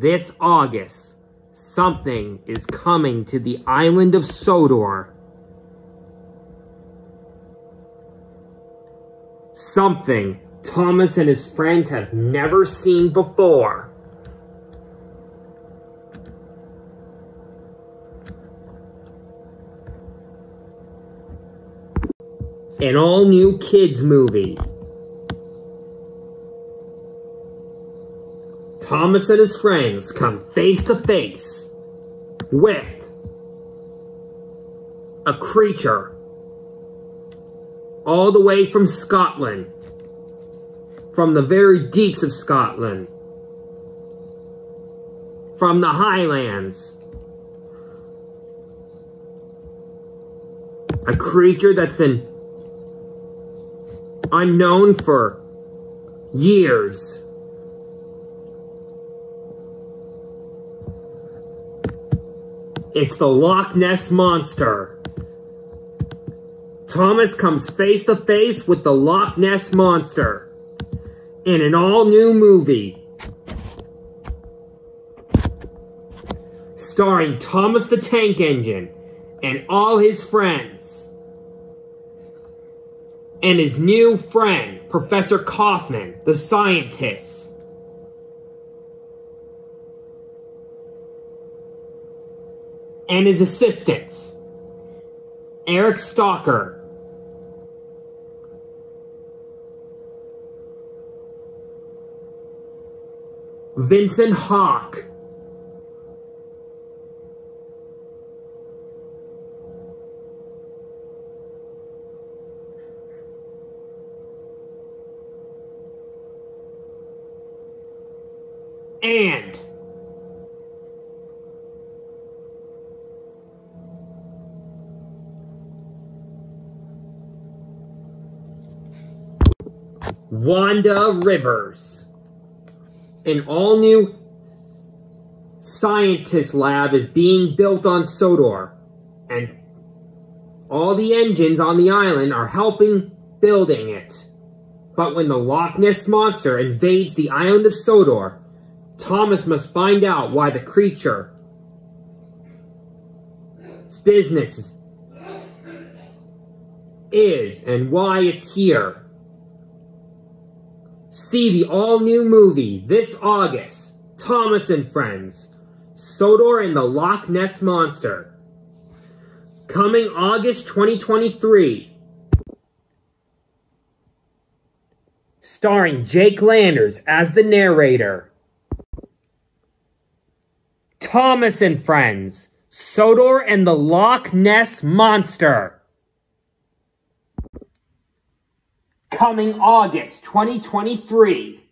this August, something is coming to the island of Sodor. Something Thomas and his friends have never seen before. An all-new kids movie. Thomas and his friends come face to face with a creature all the way from Scotland, from the very deeps of Scotland, from the Highlands. A creature that's been unknown for years. It's the Loch Ness Monster. Thomas comes face to face with the Loch Ness Monster in an all-new movie. Starring Thomas the Tank Engine and all his friends. And his new friend, Professor Kaufman, the scientist. And his assistants, Eric Stalker, Vincent Hawk, and Wanda Rivers. An all-new scientist lab is being built on Sodor, and all the engines on the island are helping building it. But when the Loch Ness Monster invades the island of Sodor, Thomas must find out why the creature's business is and why it's here. See the all-new movie this August, Thomas and Friends, Sodor and the Loch Ness Monster. Coming August 2023. Starring Jayke Landers as the narrator. Thomas and Friends, Sodor and the Loch Ness Monster. Coming August 2023.